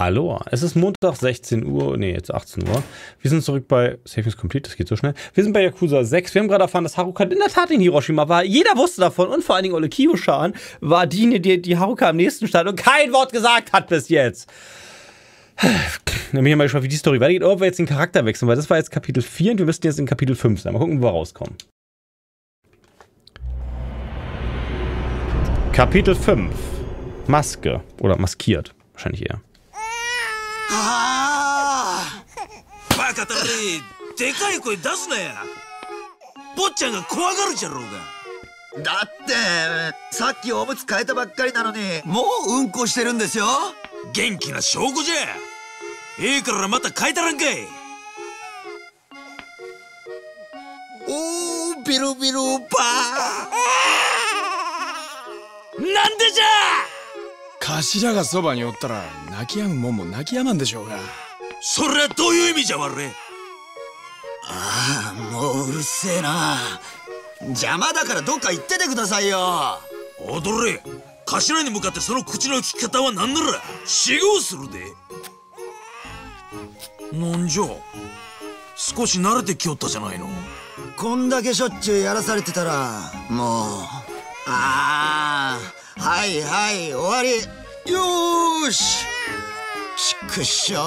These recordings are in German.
Aloha. Es ist Montag, 16 Uhr, nee, jetzt 18 Uhr. Wir sind zurück bei Savings Complete, das geht so schnell. Wir sind bei Yakuza 6. Wir haben gerade erfahren, dass Haruka in der Tat in Hiroshima war. Jeder wusste davon und vor allen Dingen Ole Kiyoshan war die, die, die Haruka am nächsten stand und kein Wort gesagt hat bis jetzt. Dann bin ich mal gespannt, wie die Story weitergeht. Oder ob wir jetzt den Charakter wechseln, weil das war jetzt Kapitel 4 und wir müssten jetzt in Kapitel 5 sein. Mal gucken, wo wir rauskommen. Kapitel 5. Maske. Oder maskiert. Wahrscheinlich eher. ああバカたれでかい声出すなや。坊ちゃんが怖がるじゃろうが。だってさっきおむつ変えたばっかりなのにもううんこしてるんですよ。元気な証拠じゃ。ええからまた変えたらんかい。おービルビルパなんでじゃ頭がそばにおったら泣き止むもんも泣き止まんでしょうが。それはどういう意味じゃわれああもううるせえな。邪魔だからどっか行っててくださいよ。踊れ。頭に向かってその口の利き方は何なら死後するで。なんじゃ？少し慣れてきよったじゃないの。こんだけしょっちゅうやらされてたらもうああはいはい終わり。よーし。ちくしょう。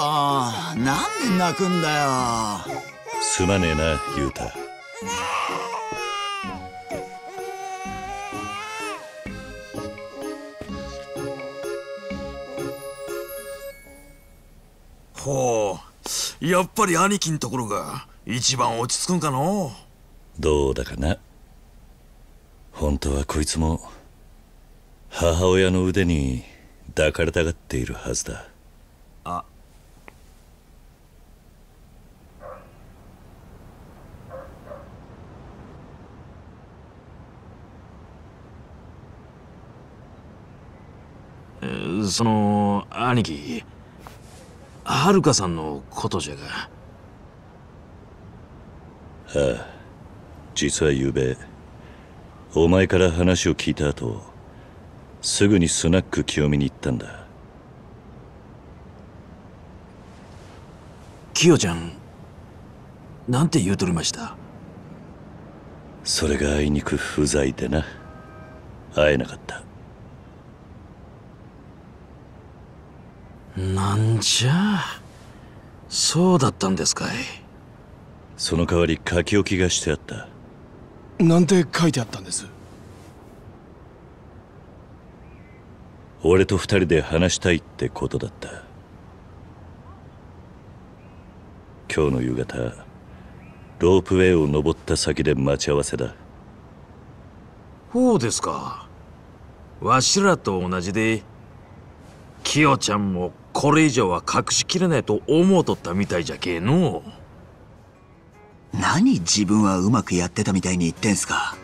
なんで泣くんだよ。すまねえなユータほう。やっぱり兄貴んところが一番落ち着くんかのどうだかな。本当はこいつも母親の腕に抱かれたがっているはずだ。あ。えーその兄貴はるかさんのことじゃが。ああ実はゆうべお前から話を聞いた後すぐにスナック清美に行ったんだ。キヨちゃんなんて言うとりました？それがあいにく不在でな。会えなかった。なんじゃ？そうだったんですかい。その代わり書き置きがしてあった。なんて書いてあったんです？俺と二人で話したいってことだった。今日の夕方ロープウェイを登った先で待ち合わせだ。ほうですか。わしらと同じでキヨちゃんもこれ以上は隠しきれないと思うとったみたいじゃけえの。何自分はうまくやってたみたいに言ってんすか。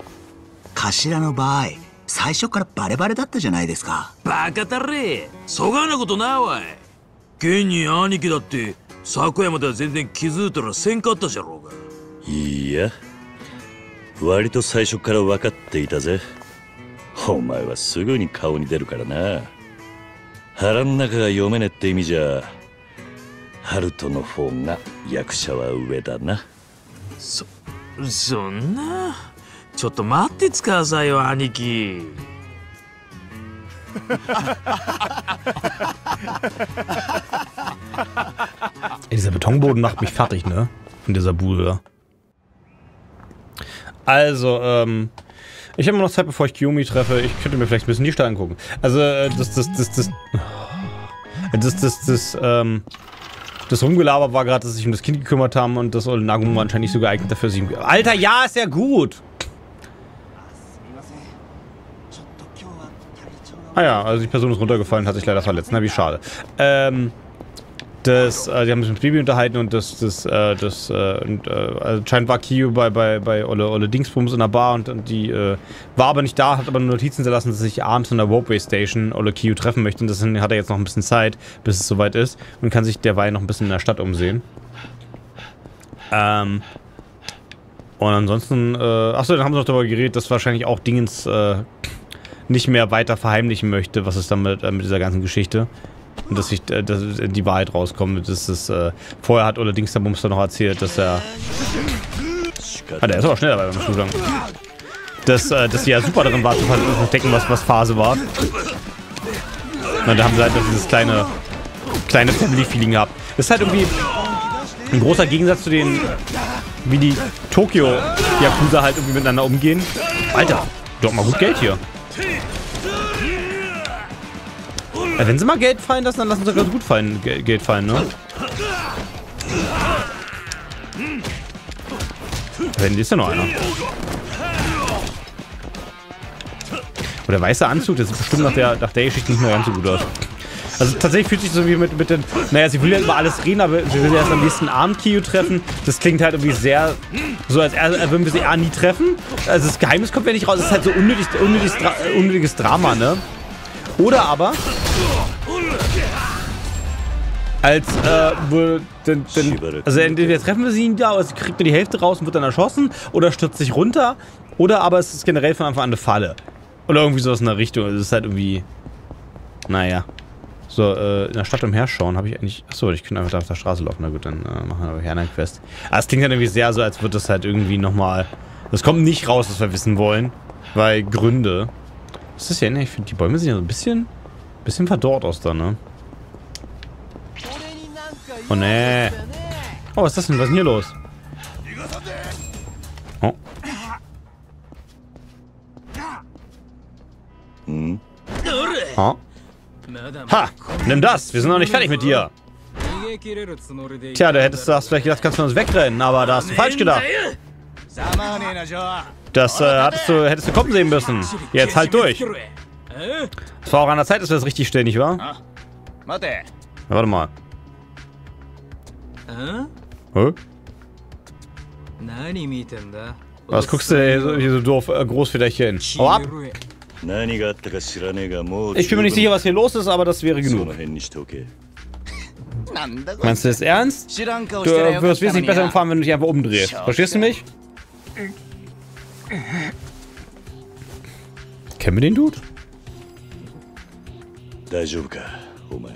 頭の場合最初からバレバレだったじゃないですか。バカたれ。そがなことないわい。現に兄貴だって昨夜までは全然気づいたらせんかったじゃろうが。いいや。割と最初から分かっていたぜ。お前はすぐに顔に出るからな。腹ん中が読めねって意味じゃハルトの方が役者は上だな。そそんなちょっと待ってつかさいよ兄貴 Ey, dieser Betonboden macht mich fertig, ne? In dieser Bude. Also, ähm. Ich habe noch Zeit, bevor ich Kiyomi treffe. Ich könnte mir vielleicht ein bisschen die Stadt angucken. Also, äh, das, das, das, das. Das, das, das, ähm. Das Rumgelaber war gerade, dass sich um das Kind gekümmert haben und das Nagum war anscheinend nicht so geeignet dafür. Sie Alter, ja, ist ja gut! Ah ja, also die Person ist runtergefallen, hat sich leider verletzt. Na, wie schade. Ähm. Das, äh, die haben sich mit Baby unterhalten und das, das, äh, das, äh, und, äh, also anscheinend war Kiyo bei, bei, bei Olle, Olle Dingsbums in der Bar und, und die, äh, war aber nicht da, hat aber nur Notizen hinterlassen, dass sich abends in der Ropeway Station Olle Kiyo treffen möchte und deswegen hat er jetzt noch ein bisschen Zeit, bis es soweit ist und kann sich derweil noch ein bisschen in der Stadt umsehen. Ähm. Und ansonsten, äh, achso, dann haben sie noch darüber geredet, dass wahrscheinlich auch Dingens, äh, nicht mehr weiter verheimlichen möchte, was ist damit, äh, mit dieser ganzen Geschichte. Und dass, ich, äh, dass die Wahrheit rauskommt. Das ist, äh, vorher hat allerdings der Bumster noch erzählt, dass er. Ah, der ist aber schneller beim Zugang. Dass, äh, dass sie ja super darin war, zu verstecken, was, was Phase war. Und da haben sie halt noch dieses kleine, kleine Family-Feeling gehabt. Das ist halt irgendwie ein großer Gegensatz zu den, wie die Tokio-Yakuza halt irgendwie miteinander umgehen. Alter, doch mal gut Geld hier. Ja, wenn sie mal Geld fallen lassen, dann lassen sie ganz gut fallen, Ge- Geld fallen, ne? Wenn ist ja noch einer. Und der weiße Anzug, das sieht bestimmt nach der, nach der Geschichte nicht mehr ganz so gut aus. Also tatsächlich fühlt sich so wie mit, mit den. Naja, sie will ja über alles reden, aber sie will ja erst am nächsten Abend Kyo treffen. Das klingt halt irgendwie sehr. So, als, als würden wir sie A nie treffen. Also das Geheimnis kommt ja nicht raus. Das ist halt so unnötig, unnötiges, unnötiges Drama, ne? Oder aber. Als, äh, wohl, denn, denn, also entweder treffen wir sie ihn da, oder sie kriegt nur die Hälfte raus und wird dann erschossen, oder stürzt sich runter, oder aber es ist generell von Anfang an eine Falle. Oder irgendwie sowas in der Richtung. Also es ist halt irgendwie. Naja. So, äh, in der Stadt umherschauen habe ich eigentlich. Achso, ich könnte einfach da auf der Straße laufen. Na gut, dann äh, machen wir aber hier eine Quest. Aber es klingt dann irgendwie sehr so, als würde das halt irgendwie nochmal. Das kommt nicht raus, was wir wissen wollen. Weil Gründe. Was ist das hier? Ich finde, die Bäume sehen ja so ein bisschen. bisschen verdorrt aus da, ne? Oh ne. Oh, was ist das denn? Was ist denn hier los? Oh. Oh. Ha! Nimm das, wir sind noch nicht fertig mit dir. Tja, da hättest du das vielleicht gedacht, kannst du uns wegrennen, aber da hast du falsch gedacht. Das äh, du, hättest du kommen sehen müssen. Jetzt halt durch. Es war auch an der Zeit, dass wir das richtig stehen, nicht wahr? Na, warte mal. Hä? Was guckst du hier so doof, äh, Großfederchen? Hau ab! Ich bin mir nicht sicher, was hier los ist, aber das wäre genug. Meinst du das ernst? Du wirst wesentlich besser empfangen, wenn du dich einfach umdrehst. Verstehst du mich? Kennen wir den Dude?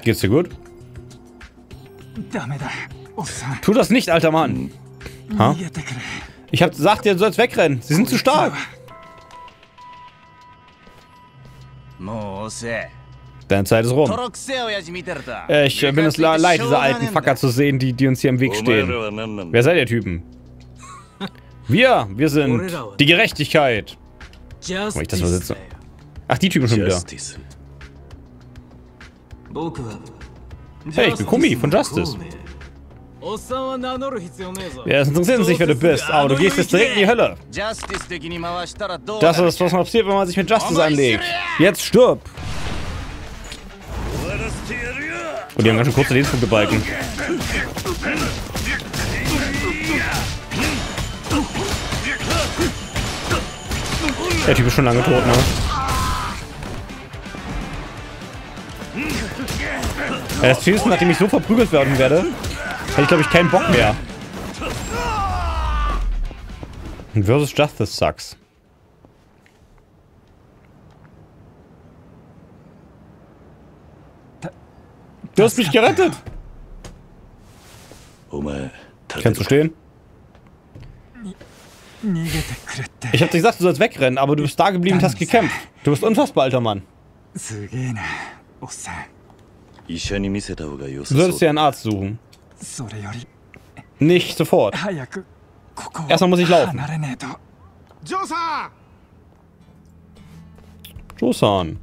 Geht's dir gut? Tu das nicht, alter Mann. Ha? Ich hab gesagt, ihr sollt wegrennen. Sie sind zu stark. Deine Zeit ist rum. Ich äh, bin es leid, diese alten Facker zu sehen, die, die uns hier im Weg stehen. Wer seid ihr Typen? Wir, wir sind die Gerechtigkeit. Wo ich das mal. Ach, die Typen schon wieder. Hey, ich bin Kumi von Justice. Ja, es interessiert uns nicht, wer du bist, aber du gehst jetzt direkt in die Hölle. Das ist, was man passiert, wenn man sich mit Justice anlegt. Jetzt stirb! Und die haben ganz schön kurze Lebenspunkte balken. Der Typ ist schon lange tot, ne? Ja, das Ziel ist, nachdem ich so verprügelt werden werde, hätte ich, glaube ich, keinen Bock mehr. Versus Justice sucks. Du hast mich gerettet. Kannst du stehen? Ich hab dir gesagt, du sollst wegrennen, aber du bist da geblieben und hast gekämpft. Du bist unfassbar, alter Mann. Du solltest dir einen Arzt suchen. Nicht sofort. Erstmal muss ich laufen. Josan!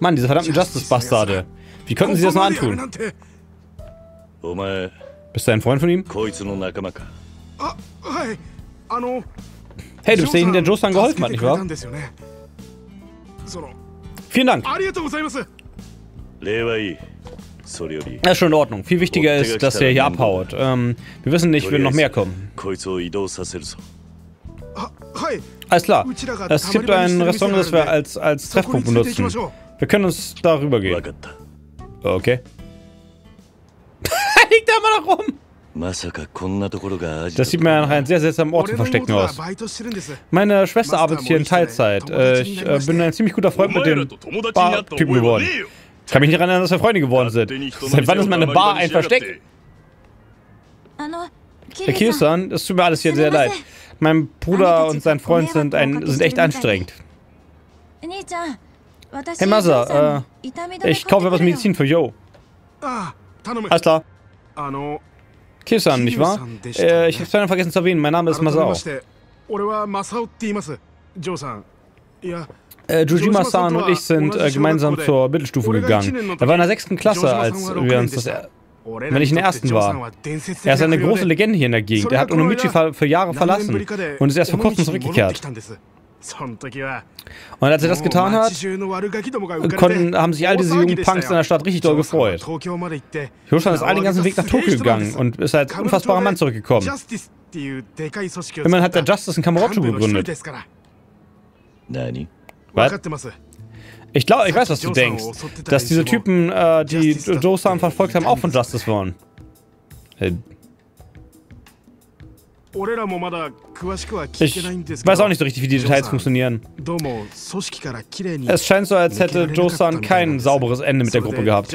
Mann, diese verdammten Justice-Bastarde. Wie könnten sie das nur antun? Bist du ein Freund von ihm? Ah, hey, du bist derjenige, der Josan geholfen hat, nicht wahr? Vielen Dank. Das ist schon in Ordnung. Viel wichtiger ist, dass er hier abhaut. Ähm, wir wissen nicht, wenn noch mehr kommen. Ah, Alles klar. Es gibt ein Restaurant, das wir als, als Treffpunkt benutzen. Wir können uns darüber gehen. Okay. Liegt da immer noch rum. Das sieht mir nach einem sehr seltsamen Ort zum Verstecken aus. Meine Schwester arbeitet hier in Teilzeit. Äh, ich äh, bin ein ziemlich guter Freund mit dem Bar-Typen geworden. Ich kann mich nicht erinnern, dass wir Freunde geworden sind. Seit wann ist meine Bar ein Versteck? Herr Kirsan, äh, es tut mir alles hier sehr leid. Mein Bruder und sein Freund sind, ein, sind echt anstrengend. Hey Maza, äh, ich kaufe etwas Medizin für Yo. Alles klar. Kisan, nicht wahr? Äh, ich hab's leider vergessen zu erwähnen, mein Name ist Masao. Äh, Jujima-san und ich sind äh, gemeinsam zur Mittelstufe gegangen. Er war in der sechsten Klasse, als wir uns das äh, wenn ich in der ersten war. Er ist eine große Legende hier in der Gegend. Er hat Onomichi für Jahre verlassen und ist erst vor kurzem zurückgekehrt. Und als er das getan hat, konnten, haben sich all diese jungen Punks in der Stadt richtig doll gefreut. Hirschan ist all den ganzen Weg nach Tokio gegangen und ist als unfassbarer Mann zurückgekommen. Immerhin hat der Justice in Kamurocho gegründet. 何 Was? Ich glaube, ich weiß, was du denkst. Dass diese Typen, äh, die Joe-san verfolgt haben, auch von Justice waren. Äh, ich weiß auch nicht so richtig, wie die Details funktionieren. Es scheint so, als hätte Josan kein sauberes Ende mit der Gruppe gehabt.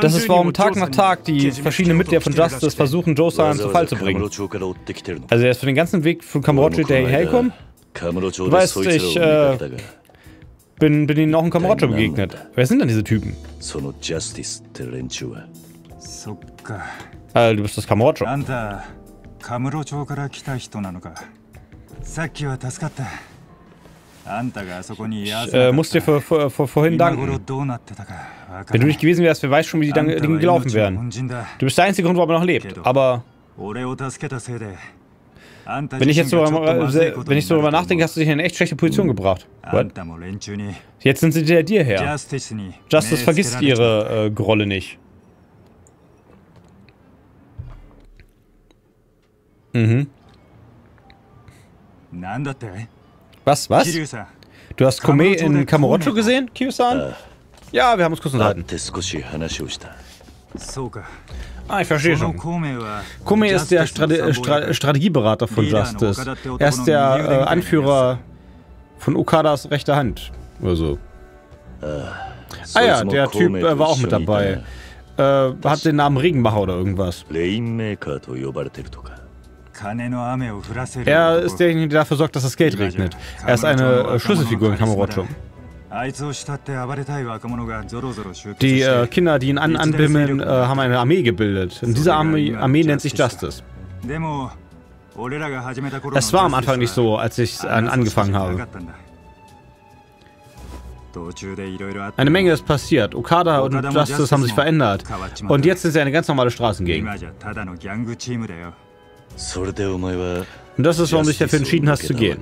Das ist, warum Tag nach Tag die verschiedenen Mitglieder von Justice versuchen, Josan zu Fall zu bringen. Also er ist für den ganzen Weg von Kamurocho hierher gekommen? Du weißt, ich äh, bin, bin ihnen auch in Kamurocho begegnet. Wer sind denn diese Typen? Ah, du bist das Kamurocho. あんたカムロ町から来た人なのかさっきは助かったあんたがあそこに居合わせ Äh, なか muss っ dir た vor, vor, vor, vorhin 今頃 danken. どうなってたかわか Wenn ら du ん nicht gewesen wärst, wer weiß schon, wie die あん Dinge たは Dinge gelaufen 命の wären. 恩人だ Du bist der einzige Grund, warum er noch lebt. Aber 俺を助けたせいであんた wenn ich 自 jetzt 身 so, がちょっとまずいこと wenn に ich so な darüber ると思う nachdenke, hast du dich in eine echt schlechte Position gebracht. あん What? たも連中に Jetzt sind sie hinter dir ジ her. ャスティスに Justice 目つけ vergisst られちゃう ihre äh, Grolle nicht. Mhm. Was, was? Du hast Kome in Kamurocho gesehen, Kiyosan? Ja, wir haben uns kurz unterhalten. Ah, ich verstehe schon. Kome ist der Strate Strate Strategieberater von Justice. Er ist der äh, Anführer von Okadas rechter Hand. Oder so. Ah ja, der Typ äh, war auch mit dabei. Äh, hat den Namen Regenmacher oder irgendwas. Rainmaker er ist derjenige, der dafür sorgt, dass das Geld regnet. Er ist eine äh, Schlüsselfigur in Kamurocho. Die äh, Kinder, die ihn an anbimmeln, äh, haben eine Armee gebildet. Und diese Armee, Armee nennt sich Justice. Es war am Anfang nicht so, als ich an angefangen habe. Eine Menge ist passiert. Okada und Justice haben sich verändert. Und jetzt sind sie eine ganz normale Straßengegend. Und das ist, warum du dich dafür entschieden hast zu gehen.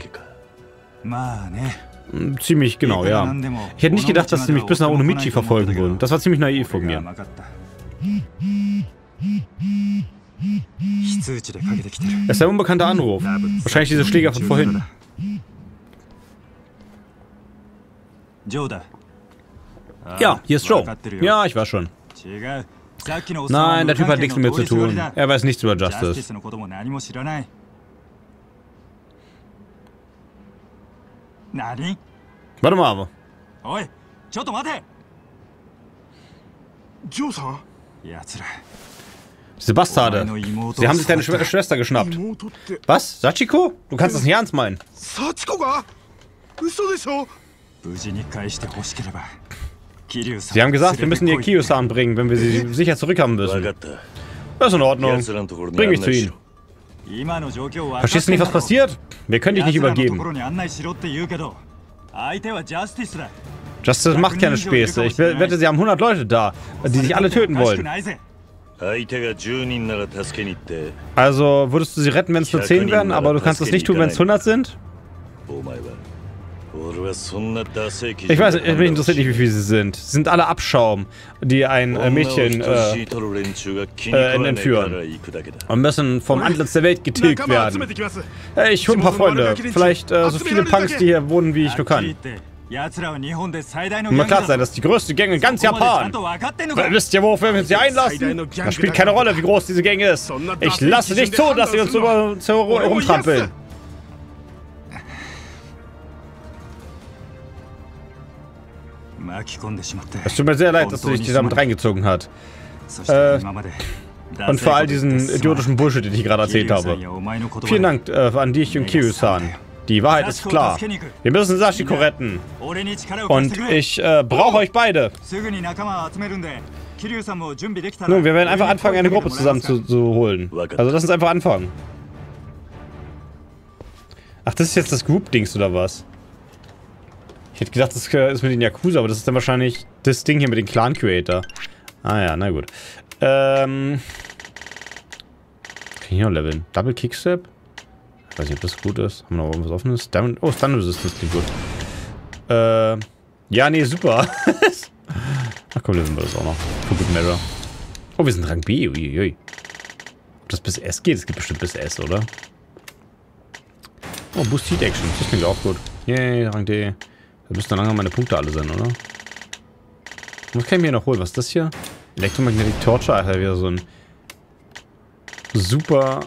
Hm, ziemlich genau, ja. Ich hätte nicht gedacht, dass sie mich bis nach Onomichi verfolgen würden. Das war ziemlich naiv von mir. Es ist ein unbekannter Anruf. Wahrscheinlich diese Schläger von vorhin. Ja, hier ist Joe. Ja, ich war schon. 違うさっきのおっさんは Nein, der Typ hat nichts mit mir zu 無関係の同意 tun. するわりだ Er weiß nichts über ジャスティ Justice. スのことも何も知らない何 Warte mal aber. おいちょっと待てジョーさん奴ら Diese Bastarde. Sie haben sich deine Schw Schwester geschnappt. 妹って Was? Sachiko? Du kannst das nicht ernst meinen. 幸 Sie haben gesagt, wir müssen ihr Kiyosan bringen, wenn wir sie sicher zurückhaben müssen. Das ist in Ordnung. Bring mich zu ihnen. Verstehst du nicht, was passiert? Wir können dich nicht übergeben. Justice macht keine Späße. Ich wette, sie haben 100 Leute da, die sich alle töten wollen. Also würdest du sie retten, wenn es nur 10 werden, aber du kannst es nicht tun, wenn es 100 sind? Ich weiß, mich interessiert nicht, wie viele sie sind. Sie sind alle Abschaum, die ein äh, Mädchen äh, äh, entführen. Und müssen vom Antlitz der Welt getilgt werden. Hey, ich hole ein paar Freunde. Vielleicht äh, so viele Punks, die hier wohnen, wie ich nur kann. Und mal klar sein, das ist die größte Gang in ganz Japan. Äh, wisst ihr, worauf wir uns hier einlassen? Das spielt keine Rolle, wie groß diese Gang ist. Ich lasse nicht zu, dass ihr uns rumtrampeln. Es tut mir sehr leid, dass du dich zusammen reingezogen hast. Äh, und vor all diesen idiotischen Bullshit, den ich gerade erzählt habe. Vielen Dank äh, an dich und Kiryu-san. Die Wahrheit ist klar. Wir müssen Sashiko retten. Und ich äh, brauche euch beide. Nun, wir werden einfach anfangen, eine Gruppe zusammen zu holen. Also lass uns einfach anfangen. Ach, das ist jetzt das Group-Dings oder was? Ich hätte gedacht, das ist mit den Yakuza, aber das ist dann wahrscheinlich das Ding hier mit dem Clan-Creator. Ah ja, na gut. Ähm... Kann ich hier noch leveln? Double Kickstep? Ich weiß nicht, ob das gut ist. Haben wir noch irgendwas offenes? Stun oh, Stun Resistance klingt gut. Äh... Ja, nee, super. Ach komm, lösen wir das auch noch. Good measure. Oh, wir sind Rang B. Uiuiui. Ob das bis S geht? Es geht bestimmt bis S, oder? Oh, Boost Heat Action. Das klingt auch gut. Yay, Rang D. Da müssen dann lange meine Punkte alle sein, oder? Was kann ich mir noch holen? Was ist das hier? Electromagnetic Torture, Alter, wieder so ein super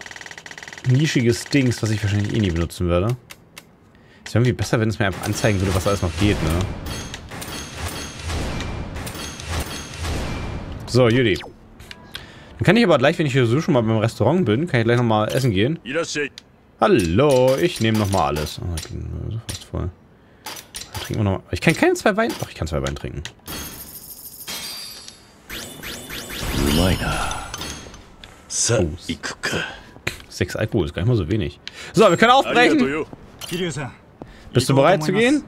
nischiges Dings, was ich wahrscheinlich eh nie benutzen werde. Ist ja irgendwie besser, wenn es mir einfach anzeigen würde, was alles noch geht, ne? So, Judy. Dann kann ich aber gleich, wenn ich hier so schon mal beim Restaurant bin, kann ich gleich nochmal essen gehen. Hallo, ich nehme nochmal alles. Oh, ich bin so fast voll trinken wir nochmal. Ich kann keine zwei Wein. Doch, ich kann zwei Wein trinken. Oh. Sechs Alkohol ist gar nicht mal so wenig. So, wir können aufbrechen. Bist du bereit zu gehen?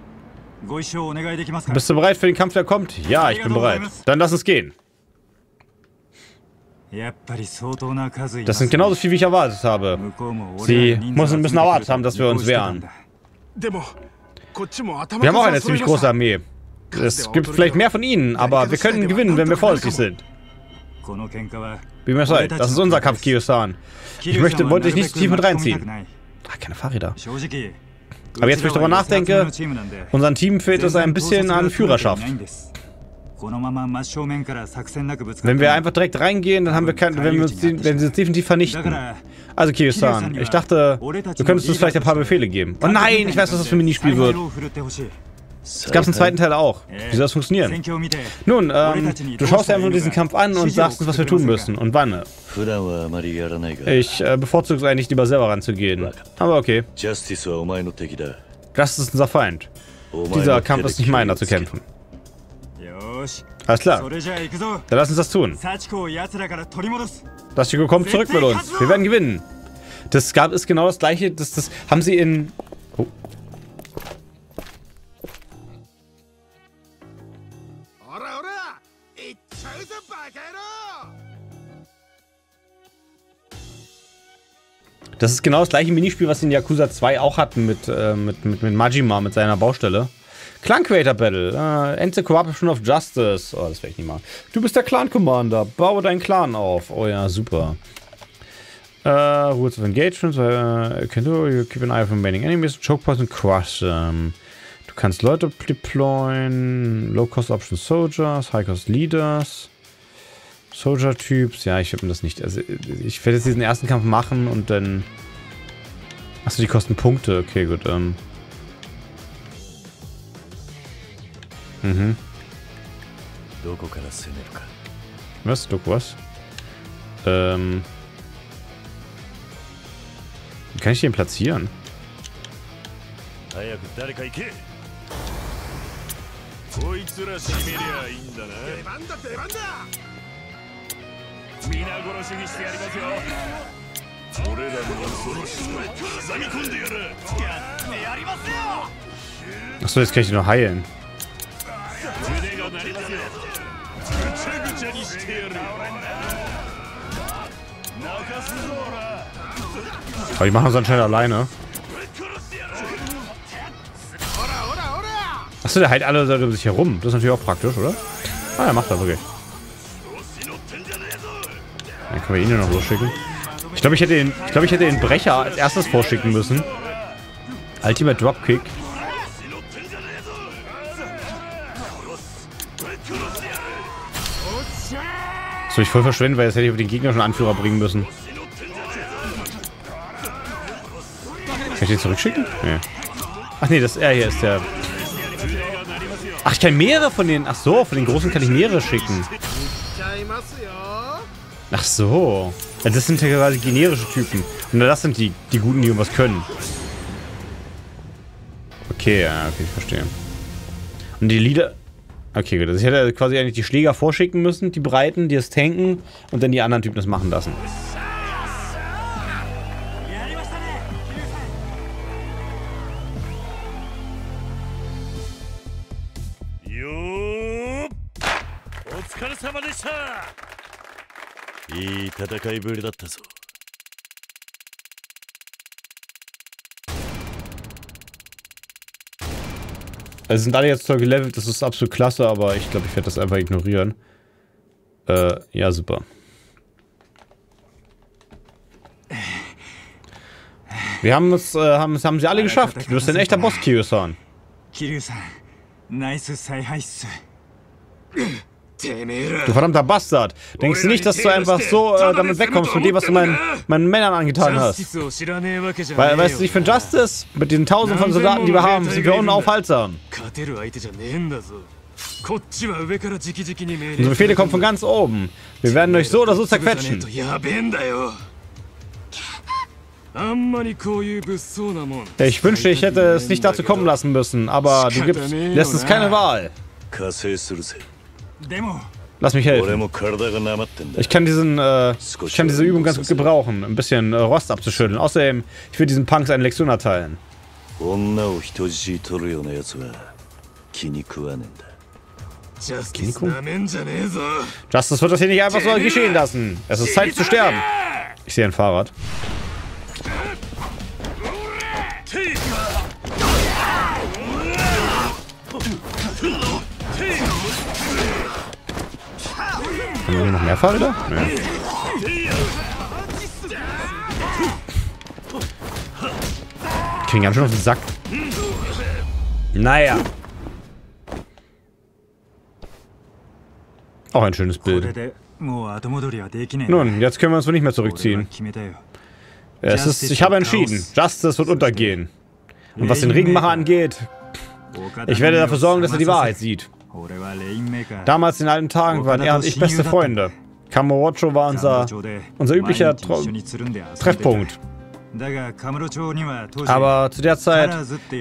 Bist du bereit für den Kampf, der kommt? Ja, ich bin bereit. Dann lass uns gehen. Das sind genauso viel, wie ich erwartet habe. Sie müssen, müssen erwartet haben, dass wir uns wehren. Wir haben auch eine ziemlich große Armee. Es gibt vielleicht mehr von ihnen, aber wir können gewinnen, wenn wir vorsichtig sind. Wie mir sei, das ist unser Kampf, Kiyosan. Ich möchte, wollte dich nicht tief mit reinziehen. Ach, keine Fahrräder. Aber jetzt, wo ich darüber nachdenke, unserem Team fehlt es ein bisschen an Führerschaft. Wenn wir einfach direkt reingehen, dann haben wir kein, wenn wir, wenn wir uns definitiv vernichten. Also Kiyosan, ich dachte, du könntest uns vielleicht ein paar Befehle geben. Oh nein, ich weiß, was das für ein Minispiel wird. Es gab einen zweiten Teil auch. Wie soll das funktionieren? Nun, ähm, du schaust dir einfach nur diesen Kampf an und sagst uns, was wir tun müssen und wann. Ich äh, bevorzuge es eigentlich, lieber selber ranzugehen. Aber okay. Justice ist unser Feind. Dieser Kampf ist nicht meiner zu kämpfen. Alles klar. Dann lass uns das tun. Sachiko kommt zurück mit uns. Wir werden gewinnen. Das gab es genau das gleiche. Das, das haben sie in... Oh. Das ist genau das gleiche Minispiel, was sie in Yakuza 2 auch hatten mit, äh, mit, mit, mit Majima, mit seiner Baustelle. Clan Creator Battle. Äh, End the Corruption of Justice. Oh, das werde ich nicht machen. Du bist der Clan Commander. Baue deinen Clan auf. Oh ja, super. Äh, Rules of Engagement. Äh, can do, you keep an eye on remaining enemies. Choke points and crush them. Du kannst Leute deployen. Low-Cost Option Soldiers. High-Cost Leaders. Soldier-Typs. Ja, ich werde mir das nicht. Also, ich werde jetzt diesen ersten Kampf machen und dann. Achso, die kosten Punkte. Okay, gut. Ähm. Mhm. Was? Doku was? Ähm. Kann ich den platzieren? Achso, jetzt kann ich ihn noch heilen. 腕が鳴りますよぐちゃぐちゃにしてやる泣かすぞおら Aber die machen das anscheinend alleine. Achso, der heilt alle Leute um sich herum. Das ist natürlich auch praktisch, oder? Ah, er macht das wirklich. Dann können wir ihn ja noch losschicken. Ich glaube, ich hätte den, ich glaube, ich hätte den Brecher als erstes vorschicken müssen. Ultimate Dropkick. Habe ich voll verschwendet, weil jetzt hätte ich auf den Gegner schon Anführer bringen müssen. Kann ich den zurückschicken? Nee. Ach nee, das er hier ist der. Ach, ich kann mehrere von den. Ach so, von den großen kann ich mehrere schicken. Ach so. Ja, das sind ja quasi generische Typen. Und das sind die, die Guten, die irgendwas können. Okay, ja, okay, ich verstehe. Und die Lieder. Okay, gut. Also ich hätte quasi eigentlich die Schläger vorschicken müssen, die Breiten, die es tanken und dann die anderen Typen das machen lassen. Also sind alle jetzt toll gelevelt, das ist absolut klasse, aber ich glaube, ich werde das einfach ignorieren. Äh, ja, super. Wir haben es, äh, haben es, haben sie alle geschafft. Du bist ein echter Boss, Kiryu-san. 桐生さんナイス采配っすてめえら Du verdammter Bastard. Denkst du nicht, dass du einfach so äh, damit wegkommst von dem, was du meinen, meinen Männern angetan hast? Weil, weißt du, ich finde Justice, mit den tausend von Soldaten, die wir haben, sind wir unaufhaltsam. Unsere Befehle kommen von ganz oben. Wir werden euch so oder so zerquetschen. Ich wünschte, ich hätte es nicht dazu kommen lassen müssen, aber du gibst, lässt es keine Wahl. Lass mich helfen. Ich kann diesen, äh, ich kann diese Übung ganz gut gebrauchen, ein bisschen äh, Rost abzuschütteln. Außerdem, ich will diesen Punks eine Lektion erteilen. Kiniku? Justice wird das hier nicht einfach so geschehen lassen. Es ist Zeit zu sterben. Ich sehe ein Fahrrad. hier noch mehr Fahrräder? Nee. Ich ganz schön auf den Sack. Naja. Auch ein schönes Bild. Nun, jetzt können wir uns wohl nicht mehr zurückziehen. Es ist, ich habe entschieden. Justice wird untergehen. Und was den Regenmacher angeht, ich werde dafür sorgen, dass er die Wahrheit sieht. Damals in alten Tagen waren er und ich beste Freunde. Kamurocho war unser, unser üblicher Tro Treffpunkt. Aber zu der Zeit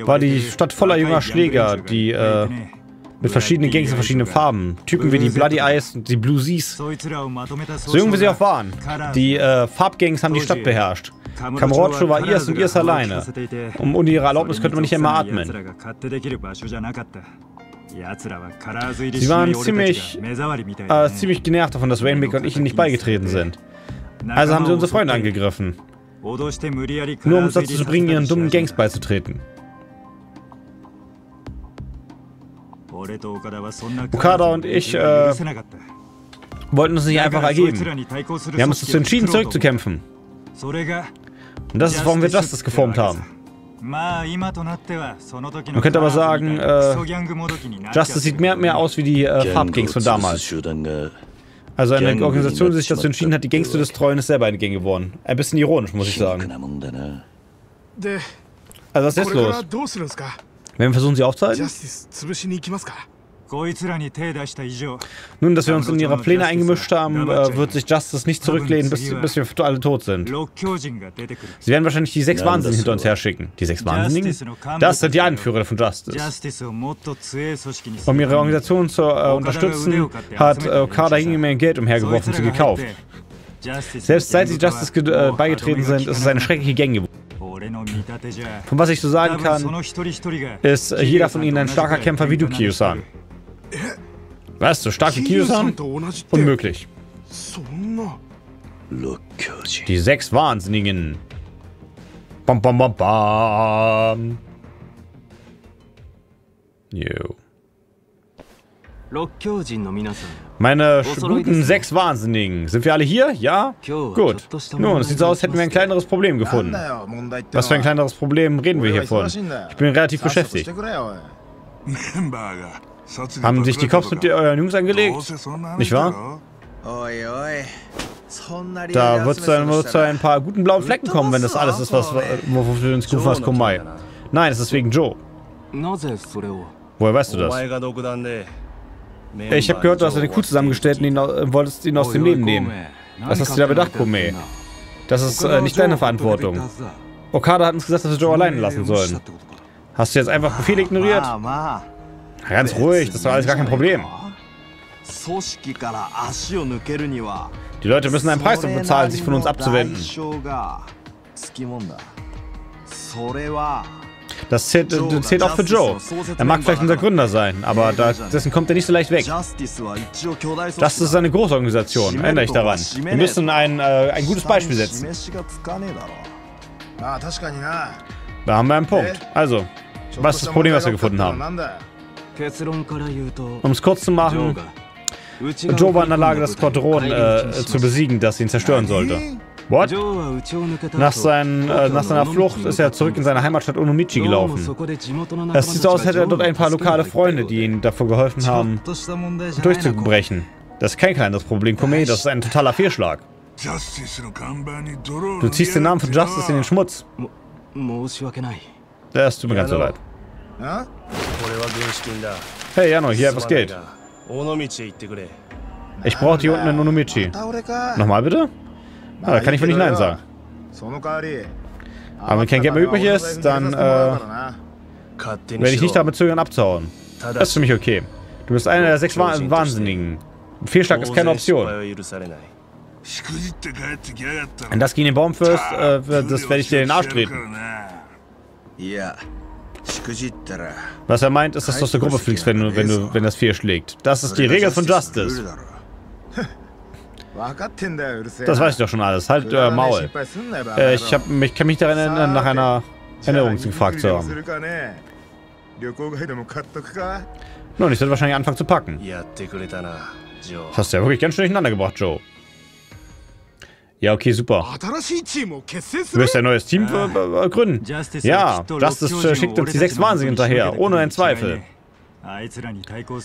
war die Stadt voller junger Schläger, die äh, mit verschiedenen Gangs in verschiedenen Farben. Typen wie die Bloody Eyes und die Blue Seas. So jung wie sie auch waren. Die äh, Farbgangs haben die Stadt beherrscht. Kamurocho war ihrs und ihrs alleine. Und ohne ihre Erlaubnis könnte man nicht einmal atmen. Sie waren ziemlich, Äh, ziemlich genervt davon, dass Rainmaker und ich ihnen nicht beigetreten sind. Also haben sie unsere Freunde angegriffen. Nur um uns dazu zu bringen, ihren dummen Gangs beizutreten. Okada und ich äh, Wollten uns nicht einfach ergeben. Wir haben uns dazu entschieden, zurückzukämpfen. Und das ist, warum wir Justice geformt haben. Man könnte aber äh, sagen, äh, Justice sieht mehr und mehr aus wie die äh, Farbgangs von damals. Also eine Organisation, die sich dazu entschieden hat, die Gangs zu destroyen, ist selber eine Gang geworden. Ein bisschen ironisch, muss ich sagen. Also was ist los? Werden wir versuchen, sie aufzuhalten? Nun, dass wir uns in ihre Pläne eingemischt haben, wird sich Justice nicht zurücklehnen, bis, bis wir alle tot sind. Sie werden wahrscheinlich die sechs Wahnsinnigen hinter uns herschicken. Die sechs Wahnsinnigen? Das sind die Anführer von Justice. Um ihre Organisation zu äh, unterstützen, hat äh, Okada jede Menge Geld umhergeworfen und sie gekauft. Selbst seit sie Justice äh, oh, beigetreten sind, ist es eine schreckliche Gang geworden. Von was ich so sagen kann, ist äh, jeder von ihnen ein starker Kämpfer wie du, Kiyosan. Was? So starke wie Kiyosan? Unmöglich. Die sechs Wahnsinnigen. Bam, bam, bam, bam. Yo. Meine guten sechs Wahnsinnigen. Sind wir alle hier? Ja? Gut. Nun, es sieht so aus, hätten wir ein kleineres Problem gefunden. Was für ein kleineres Problem reden wir hier von? Ich bin relativ beschäftigt. Haben sich die Cops mit dir, euren Jungs angelegt? Nicht wahr? Da wird es dann zu ein paar guten blauen Flecken kommen, wenn das alles ist, was, wofür du uns rufen, hast, Komai. Nein, es ist wegen Joe. Woher weißt du das? Ich habe gehört, du hast eine Kuh zusammengestellt und ihn, äh, wolltest ihn aus dem Leben nehmen. Was hast du da bedacht, Kome? Das ist äh, nicht deine Verantwortung. Okada hat uns gesagt, dass wir Joe allein lassen sollen. Hast du jetzt einfach Befehle ignoriert? Ganz ruhig, das war alles gar kein Problem. Die Leute müssen einen Preis dafür zahlen, sich von uns abzuwenden. Das zählt, das zählt, auch für Joe. Er mag vielleicht unser Gründer sein, aber da, dessen kommt er nicht so leicht weg. Das ist eine Großorganisation, erinnere ich daran. Wir müssen ein, äh, ein gutes Beispiel setzen. Da haben wir einen Punkt. Also, was ist das Problem, was wir gefunden haben? Um es kurz zu machen, Joe war in der Lage, das Quadron äh, zu besiegen, das ihn zerstören sollte. What? Nach, seinen, äh, nach, seiner Flucht ist er zurück in seine Heimatstadt Onomichi gelaufen. Es sieht so aus, als hätte er dort ein paar lokale Freunde, die ihm davor geholfen haben, durchzubrechen. Das ist kein kleines Problem, Kome, das ist ein totaler Fehlschlag. Du ziehst den Namen von Justice in den Schmutz. Das tut mir ganz so leid. Hey Jano, hier, was geht? Ich brauche hier unten einen Onomichi. Nochmal bitte? Ah, da kann ich wohl nicht Nein sagen. Aber wenn kein Geld mehr übrig ist, dann äh, werde ich nicht damit zögern abzuhauen. Das ist für mich okay. Du bist einer der sechs Wah Wahnsinnigen. Fehlschlag ist keine Option. Wenn das gegen den Baum führst, äh, das werde ich dir in den Arsch treten. Ja. Was er meint, ist, dass du aus der Gruppe fliegst, wenn, du, wenn, du, wenn das Vier schlägt. Das ist die Regel von Justice. Das weiß ich doch schon alles. Halt euer Maul. Äh, ich, hab, ich kann mich daran erinnern, nach einer Änderung gefragt zu haben. Nun, ich sollte wahrscheinlich anfangen zu packen. Das hast du ja wirklich ganz schön durcheinander gebracht, Joe. Ja, okay, super. Du wirst ein neues Team gründen. Ja, das ist, äh, schickt uns die sechs Wahnsinn hinterher, ohne einen Zweifel.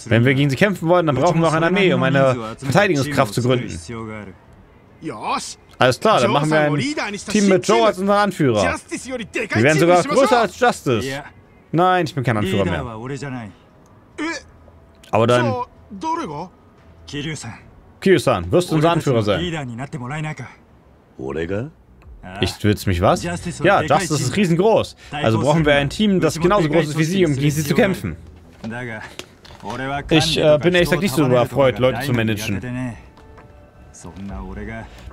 Wenn wir gegen sie kämpfen wollen, dann brauchen wir auch eine Armee, um eine Verteidigungskraft zu gründen. Alles klar, dann machen wir ein Team mit Joe als unseren Anführer. Wir werden sogar größer als Justice. Nein, ich bin kein Anführer mehr. Aber dann... Kiyosan, wirst du unser Anführer sein? Ich will's mich was? Ja, Justice ist riesengroß. Also brauchen wir ein Team, das genauso groß ist wie sie, um gegen sie zu kämpfen. Ich äh, bin ehrlich gesagt nicht so erfreut, Leute zu managen.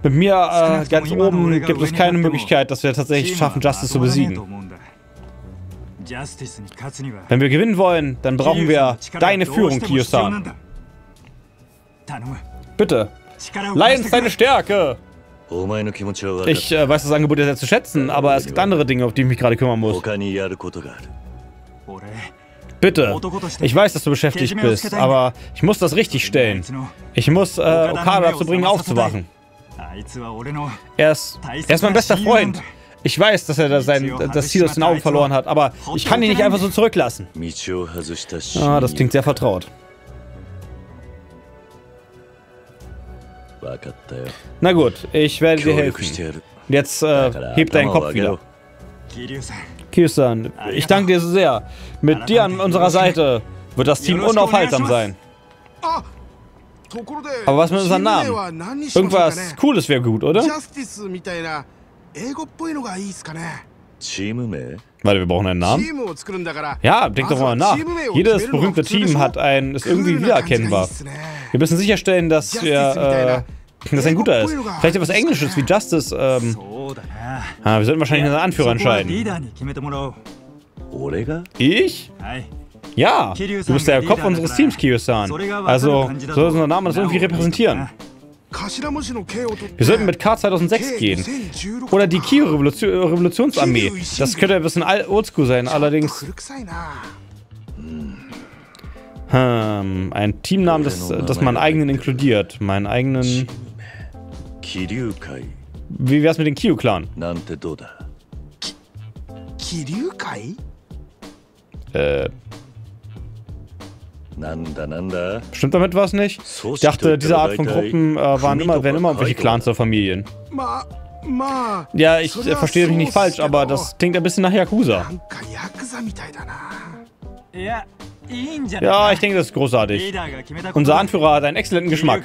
Mit mir äh, ganz oben gibt es keine Möglichkeit, dass wir tatsächlich schaffen, Justice zu besiegen. Wenn wir gewinnen wollen, dann brauchen wir deine Führung, Kiyosan. Bitte. Lions seine Stärke. Ich äh, weiß das Angebot ja sehr zu schätzen, aber es gibt andere Dinge, auf die ich mich gerade kümmern muss. Bitte. Ich weiß, dass du beschäftigt bist, aber ich muss das richtig stellen. Ich muss äh, Okada dazu bringen, aufzuwachen. Er ist, er ist mein bester Freund. Ich weiß, dass er da sein, das Ziel aus den Augen verloren hat, aber ich kann ihn nicht einfach so zurücklassen. Ah, das klingt sehr vertraut. Na gut, ich werde dir helfen. Jetzt äh, heb deinen Kopf wieder. Kiryu-san, ich danke dir so sehr. Mit dir an unserer Seite wird das Team unaufhaltsam sein. Aber was mit unserem Namen? Irgendwas Cooles wäre gut, oder? Warte, wir brauchen einen Namen. Ja, denk doch mal nach. Jedes berühmte Team hat einen, ist irgendwie wiedererkennbar. Wir müssen sicherstellen, dass wir, äh, dass ein guter ist. Vielleicht etwas Englisches wie Justice, ähm. Ah, wir sollten wahrscheinlich einen Anführer entscheiden. Ich? Ja, du bist der Kopf unseres Teams, Kiyosan. Also soll unser Name das irgendwie repräsentieren. Wir sollten mit K2006 gehen. Oder die Kyo-Revolutionsarmee. Äh, das könnte ein bisschen oldschool sein, allerdings... Hm, ähm, ein Teamnamen, das, das meinen eigenen inkludiert. Meinen eigenen... Wie wär's mit dem Kyo-Clan? Äh... Stimmt damit was nicht? Ich dachte, diese Art von Gruppen äh, waren immer, werden immer irgendwelche Clans oder Familien. Ja, ich äh, verstehe mich nicht falsch, aber das klingt ein bisschen nach Yakuza. Ja, ich denke, das ist großartig. Unser Anführer hat einen exzellenten Geschmack.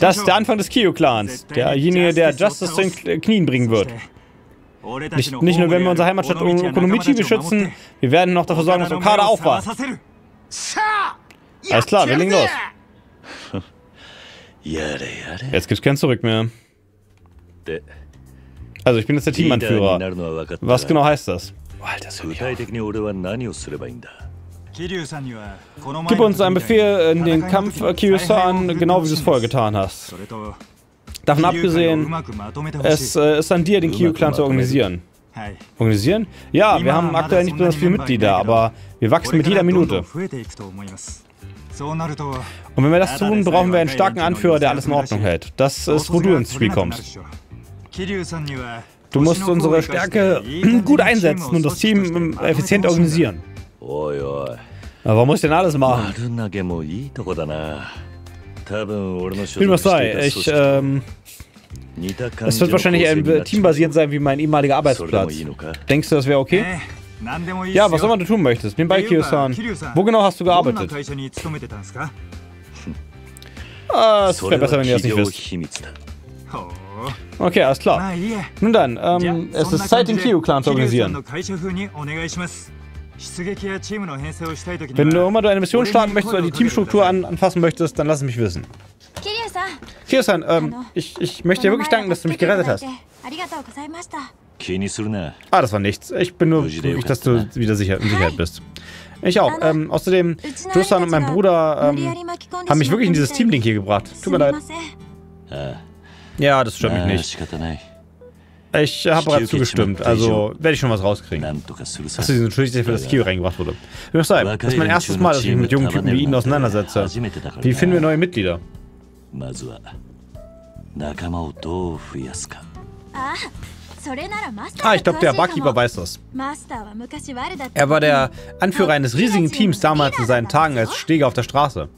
Das ist der Anfang des Kyo-Clans. Derjenige, der Justice zu den äh, Knien bringen wird. Nicht, nicht nur, wenn wir unsere Heimatstadt Okonomichi beschützen, wir werden noch dafür sorgen, dass Okada aufwacht. Alles klar, wir legen los. Jetzt gibt's kein Zurück mehr. Also ich bin jetzt der Teamanführer. Was genau heißt das? Gib uns einen Befehl in den Kampf, äh, Kiryu-san, genau wie du es vorher getan hast. Davon abgesehen, es äh, ist an dir, den Kiryu-Clan zu organisieren. Organisieren? Ja, wir haben aktuell nicht besonders viele Mitglieder, aber wir wachsen mit jeder Minute. Und wenn wir das tun, brauchen wir einen starken Anführer, der alles in Ordnung hält. Das ist, wo du ins Spiel kommst. Du musst unsere Stärke hm, gut einsetzen und das Team hm, effizient organisieren. Warum muss ich denn alles machen? Wie was sei, ich, ähm... Es wird wahrscheinlich ein äh, teambasierend sein wie mein ehemaliger Arbeitsplatz. Denkst du, das wäre okay? Ja, was immer du tun möchtest. Nebenbei, Kiryu-san. Wo genau hast du gearbeitet? Ah, es wäre besser, wenn ihr das nicht wisst. Oh. Okay, alles klar. Nun dann, ähm, es ist Zeit, den Kiyo-Clan zu organisieren. Wenn du immer eine Mission starten möchtest oder die Teamstruktur an anfassen möchtest, dann lass mich wissen. Kio-san, ähm, ich, ich möchte dir wirklich danken, dass du mich gerettet hast. Ah, das war nichts. Ich bin nur glücklich, dass du wieder sicher, in Sicherheit bist. Ich auch. Ähm, außerdem, Jusan und mein Bruder ähm, haben mich wirklich in dieses Teamlink hier gebracht. Tut mir leid. Ja, das stört mich nicht. Ich habe bereits zugestimmt, also werde ich schon was rauskriegen. Hast du diesen Entschuldigung dafür, dass Kio reingebracht wurde? Wie muss sei, das ist mein erstes Mal, dass ich mich mit jungen Typen wie Ihnen auseinandersetze. Wie finden wir neue Mitglieder? まずは仲間をどう増やすかあそれならマスター Ah, ich glaube, der Barkeeper weiß das. Er war der Anführer eines riesigen Teams damals in seinen Tagen als Steger auf der Straße.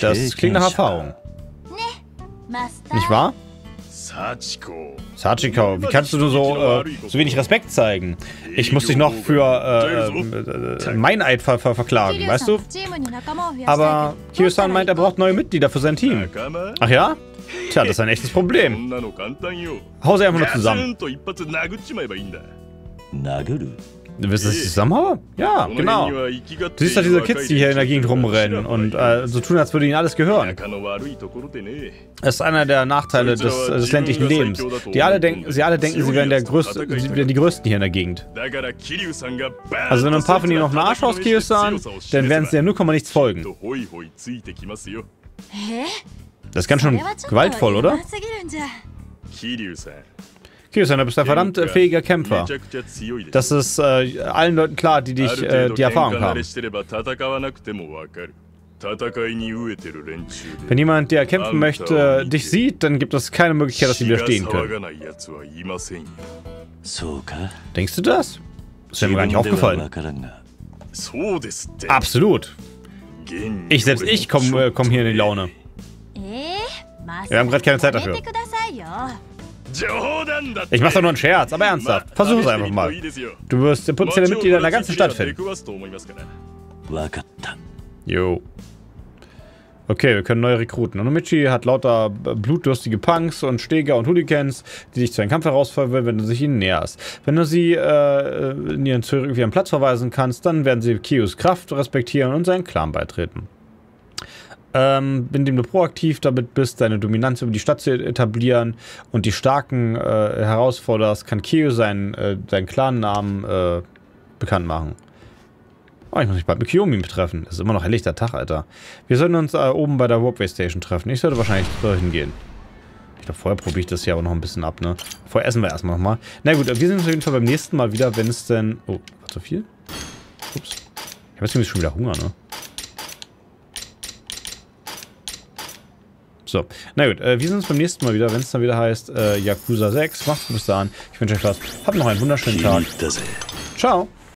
Das klingt nach Erfahrung. Ne, Nicht wahr? Sachiko. Sachiko, wie kannst du so, äh, so wenig Respekt zeigen? Ich muss dich noch für äh, äh, Meineid ver ver verklagen, weißt du? Aber Kiyosan meint, er braucht neue Mitglieder für sein Team. Ach ja? Tja, das ist ein echtes Problem. Hau sie einfach nur zusammen. Du ihr, dass ich zusammen habe? Ja, genau. Du siehst doch diese Kids, die hier in der Gegend rumrennen und äh, so tun, als würde ihnen alles gehören. Das ist einer der Nachteile des, des ländlichen Lebens. Die alle sie alle denken, sie wären, der größte, sie wären die Größten hier in der Gegend. Also wenn ein paar von ihnen noch einen Arsch auskirchst, dann werden sie ja nur kommen nichts folgen. Das ist ganz schön gewaltvoll, oder? Kyosan, du bist ein verdammt fähiger Kämpfer. Das ist äh, allen Leuten klar, die dich äh, die Erfahrung haben. Wenn jemand, der kämpfen möchte, dich sieht, dann gibt es keine Möglichkeit, dass sie widerstehen können. Denkst du das? Das wäre mir gar nicht aufgefallen. Absolut. Ich selbst, ich komme äh, komm hier in die Laune. Wir haben gerade keine Zeit dafür. Ich mache doch nur einen Scherz, aber ernsthaft. Versuch es einfach mal. Du wirst potenzielle Mitglieder in der ganzen Stadt finden. Jo. Okay, wir können neue Rekruten. Onomichi hat lauter blutdurstige Punks und Steger und Hooligans, die dich zu einem Kampf herausfordern, wenn du sich ihnen näherst. Wenn du sie äh, in ihren Zürich irgendwie einen Platz verweisen kannst, dann werden sie Kios Kraft respektieren und seinen Clan beitreten. Ähm, indem du proaktiv damit bist, deine Dominanz über die Stadt zu etablieren und die Starken äh, herausforderst, kann Kyo seinen, äh, seinen Clan-Namen äh, bekannt machen. Oh, ich muss mich bald mit Kiyomi treffen. Es ist immer noch helllichter Tag, Alter. Wir sollten uns äh, oben bei der Warpway Station treffen. Ich sollte wahrscheinlich dorthin gehen. Ich glaube, vorher probiere ich das hier aber noch ein bisschen ab, ne? Vorher essen wir erstmal nochmal. Na gut, wir sehen uns auf jeden Fall beim nächsten Mal wieder, wenn es denn... Oh, war zu viel? Ups. Ich habe jetzt schon wieder Hunger, ne? So, na gut, äh, wir sehen uns beim nächsten Mal wieder, wenn es dann wieder heißt äh, Yakuza 6. Macht's gut bis dahin. Ich wünsche euch was. Habt noch einen wunderschönen Tag. Ciao.